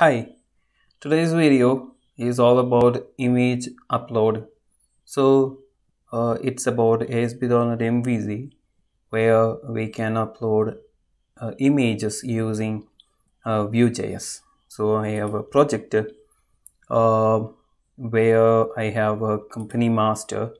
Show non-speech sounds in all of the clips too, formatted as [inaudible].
Hi, today's video is all about image upload. So uh, it's about ASP.NET MVC where we can upload uh, images using uh, Vue.js. So I have a project uh, where I have a company master.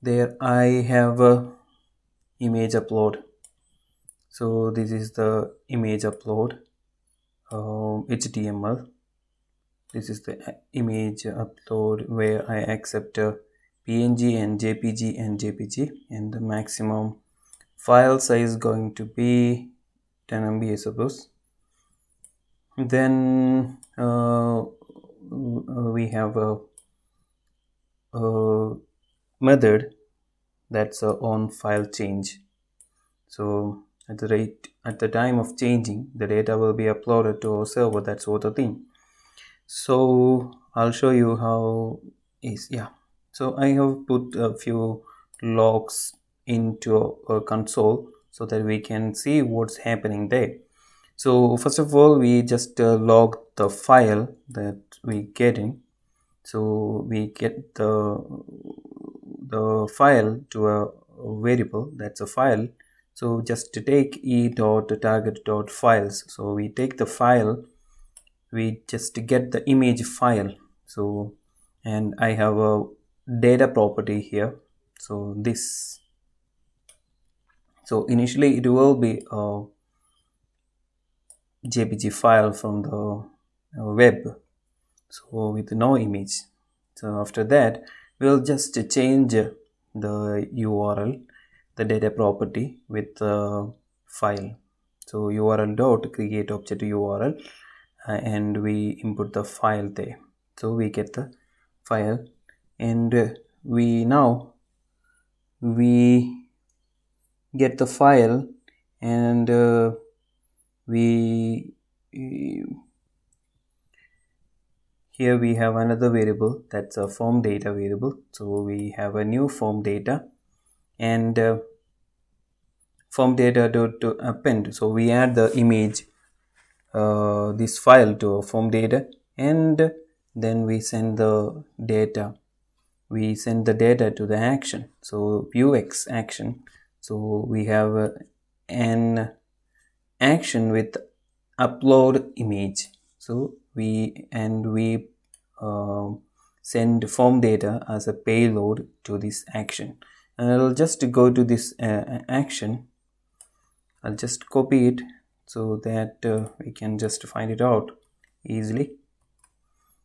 There I have a image upload. So this is the image upload um, HTML. This is the uh, image upload where I accept uh, PNG and JPG and JPG and the maximum file size going to be 10 MB I suppose. Then uh, we have a, a method that's on file change. So at the rate at the time of changing the data will be uploaded to our server that's what the thing. So i'll show you how is yeah. So i have put a few logs into a console so that we can see what's happening there. So first of all we just uh, log the file that we getting. So we get the the file to a variable that's a file so just to take e dot target dot files. So we take the file we just get the image file. So and i have a data property here. So this. So initially it will be a jpg file from the uh, web. So with no image. So after that we'll just change the url the data property with the file. So url dot create object url uh, and we input the file there. So we get the file and uh, we now we get the file and uh, we here we have another variable that's a form data variable. So we have a new form data and uh, form data to, to append so we add the image uh, this file to form data and then we send the data. We send the data to the action. So vuex action. So we have uh, an action with upload image. So we and we uh, send form data as a payload to this action. And I'll just go to this uh, action I'll just copy it so that uh, we can just find it out easily.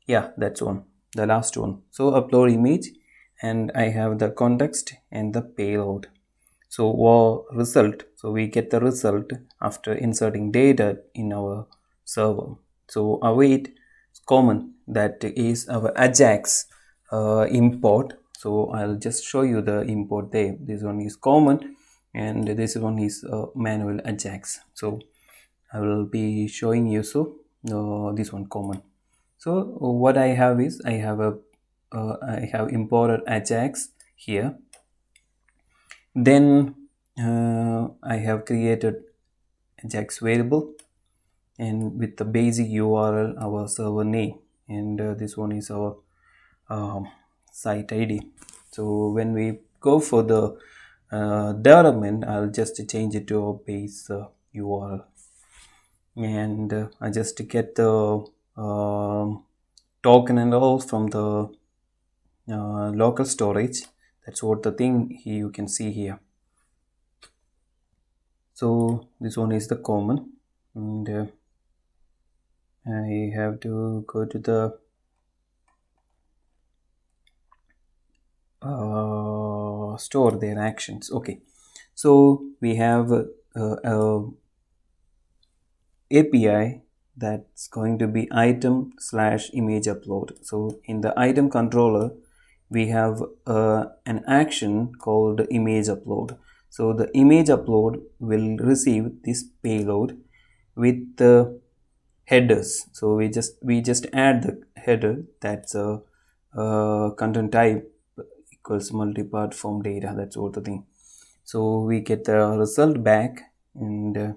Yeah that's one the last one. So upload image and I have the context and the payload. So result. So we get the result after inserting data in our server. So await common that is our ajax uh, import. So I'll just show you the import there. This one is common and this one is uh, manual ajax. So i will be showing you so uh, this one common. So what i have is i have a uh, I have imported ajax here. Then uh, i have created ajax variable. And with the basic url our server name. And uh, this one is our um, site id so when we go for the uh, development I'll just change it to a base uh, URL and uh, I just get the um, token and all from the uh, local storage. That's what the thing you can see here. So this one is the common. And uh, I have to go to the uh, store their actions. Okay. So we have a, a api that's going to be item slash image upload. So in the item controller we have uh, an action called image upload. So the image upload will receive this payload with the headers. So we just we just add the header that's a, a content type equals multi-part form data that's what the thing. So we get the result back and uh,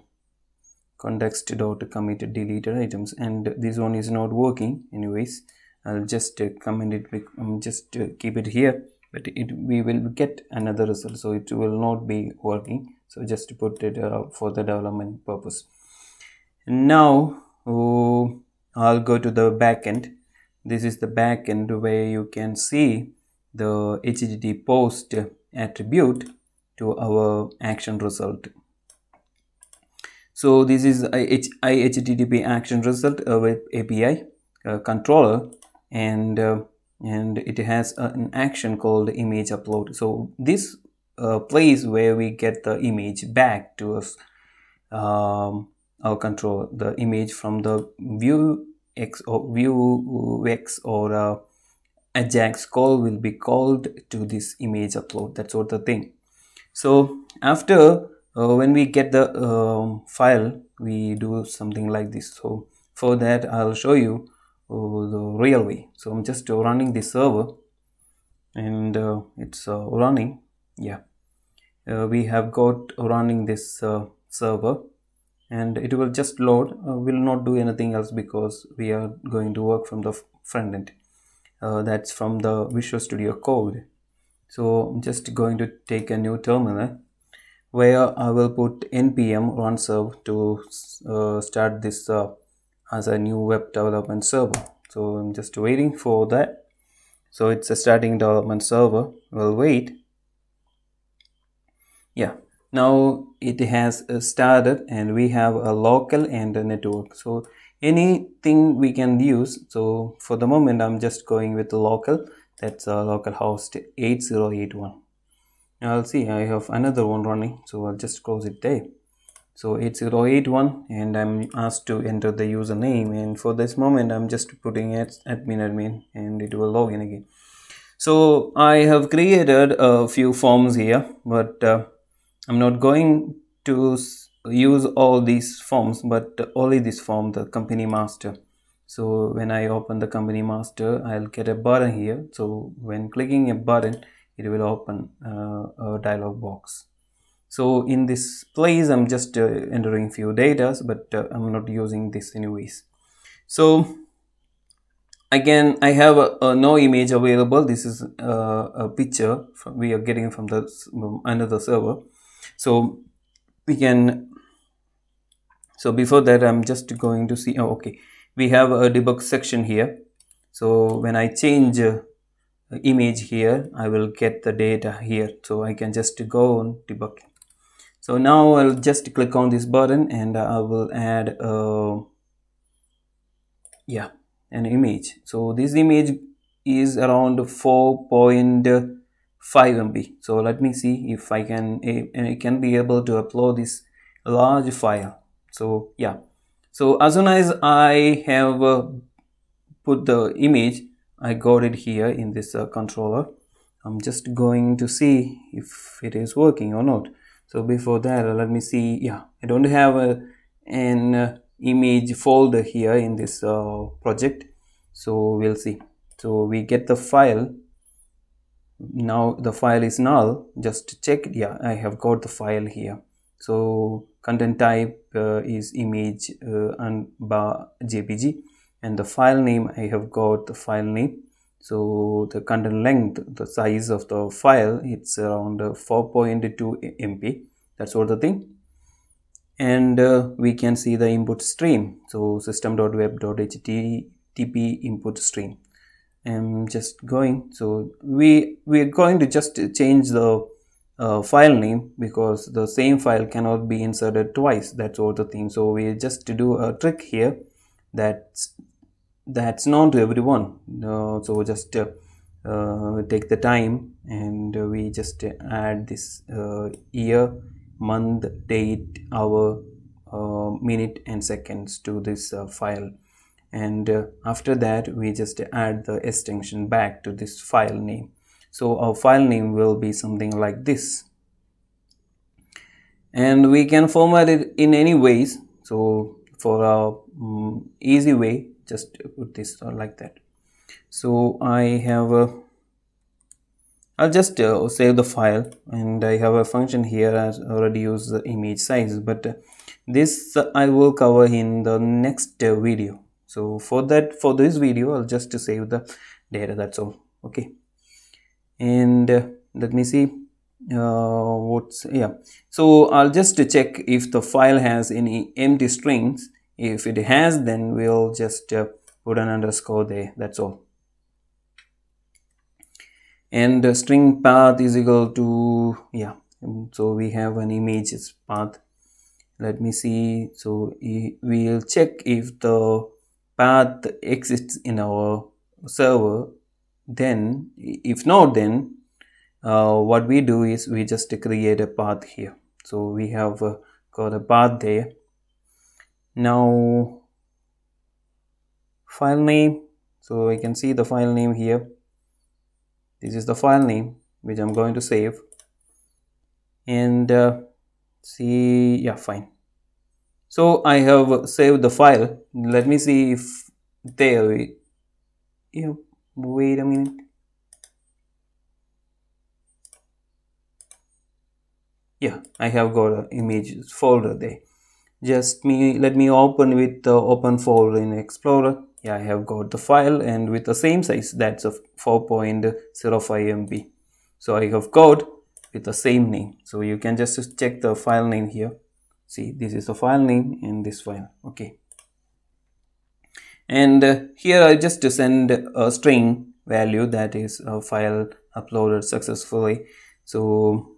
context dot commit deleted items. And this one is not working anyways. I'll just uh, comment it um, just uh, keep it here. But it we will get another result so it will not be working. So just put it uh, for the development purpose. Now oh, I'll go to the backend. This is the backend where you can see the HTTP post attribute to our action result. So this is a HTTP action result uh, with API uh, controller and uh, and it has an action called image upload. So this uh, place where we get the image back to us um, our control the image from the view x or Vuex or uh, ajax call will be called to this image upload. That's what the thing. So after uh, when we get the um, file we do something like this. So for that i'll show you uh, the real way. So i'm just running the server and uh, it's uh, running. Yeah. Uh, we have got running this uh, server and it will just load. Uh, will not do anything else because we are going to work from the front end that's from the visual studio code. So i'm just going to take a new terminal where I will put npm run serve to uh, start this uh, as a new web development server. So I'm just waiting for that. So it's a starting development server. We'll wait. Yeah. Now it has uh, started and we have a local and a network. So anything we can use. So for the moment I'm just going with the local. That's a local host 8081 now I'll see. I have another one running so I'll just close it there. So 8081 and I'm asked to enter the username. And for this moment I'm just putting it admin admin and it will log in again. So I have created a few forms here but uh, I'm not going to use all these forms but only this form the company master. So when I open the company master I'll get a button here. So when clicking a button it will open uh, a dialog box. So in this place i'm just uh, entering few data but uh, i'm not using this anyways. So again i have a, a no image available. This is a, uh, a picture from, we are getting from the another server. So we can so before that i'm just going to see oh, okay. We have a debug section here. So when i change uh, image here i will get the data here. So i can just go on debug. So now I'll just click on this button and I will add uh, yeah an image. So this image is around 4.5 MB so let me see if I can I can be able to upload this large file. So yeah. So as soon as I have uh, put the image I got it here in this uh, controller. I'm just going to see if it is working or not. So before that uh, let me see. Yeah i don't have a, an uh, image folder here in this uh, project. So we'll see. So we get the file now the file is null. Just check. Yeah i have got the file here. So content type uh, is image uh, and bar jpg. And the file name i have got the file name. So the content length the size of the file it's around 4.2 mb that's what the thing. And uh, we can see the input stream. So system.web.http input stream i'm just going. So we we are going to just change the uh, file name because the same file cannot be inserted twice. That's what the thing. So we just to do a trick here. That's that's known to everyone. Uh, so just uh, uh, take the time and we just add this uh, year month date hour uh, minute and seconds to this uh, file and uh, after that we just add the extension back to this file name. So our file name will be something like this. And we can format it in any ways. So for a um, easy way just put this uh, like that. So i have a I'll just uh, save the file. And I have a function here I already use the image size. But uh, this uh, i will cover in the next uh, video so for that for this video i'll just save the data that's all okay? And uh, let me see uh, what's yeah. So i'll just check if the file has any empty strings. If it has then we'll just uh, put an underscore there that's all. And the string path is equal to yeah so we have an image path. Let me see so we'll check if the path exists in our server then if not then uh, what we do is we just create a path here. So we have uh, got a path there. Now file name. So I can see the file name here. This is the file name which I'm going to save. And uh, see yeah fine so I have saved the file. Let me see if there yeah wait a minute. Yeah I have got an image folder there. Just me let me open with the open folder in Explorer. Yeah I have got the file and with the same size that's a 4.05 MB so I have got with the same name. So you can just check the file name here see this is the file name in this file. Okay. And uh, here I just send a string value that is a file uploaded successfully. So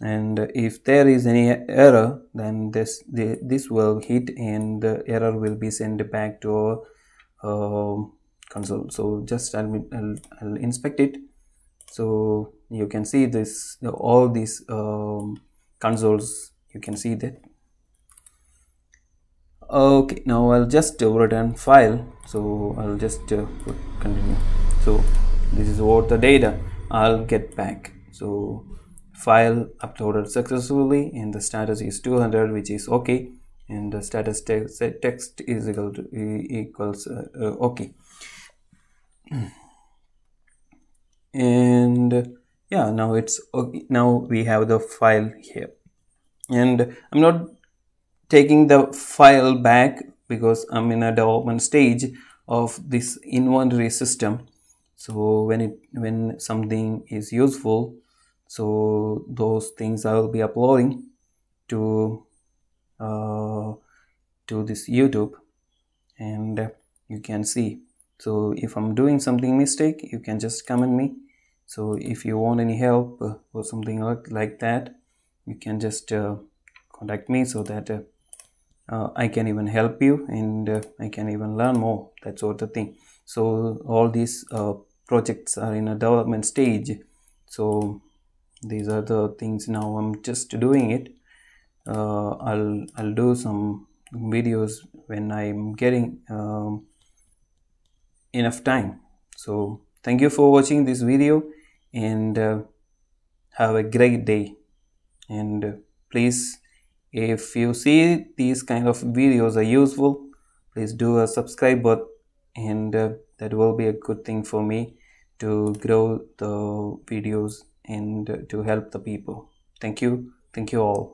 and if there is any error then this the, this will hit and the error will be sent back to our uh, console. So just I'll, I'll, I'll, inspect it. So you can see this all these um, consoles you can see that. Okay now I'll just uh, return file. So I'll just uh, continue. So this is what the data. I'll get back. So file uploaded successfully and the status is 200 which is okay. And the status text, text is equal to equals uh, uh, okay. [clears throat] And yeah now it's okay. Now we have the file here and i'm not taking the file back because i'm in a development stage of this inventory system. So when it when something is useful so those things i will be uploading to uh, to this YouTube and you can see. So if I'm doing something mistake you can just comment me. So if you want any help or something like, like that you can just uh, contact me so that uh, uh I can even help you and I can even learn more that sort of thing. So all these projects are in a development stage. So these are the things now I'm just doing it. Uh, I'll I'll do some videos when I'm getting um, enough time. So thank you for watching this video and uh, have a great day and please if you see these kind of videos are useful please do a subscribe button. And uh, that will be a good thing for me to grow the videos and to help the people. Thank you. Thank you all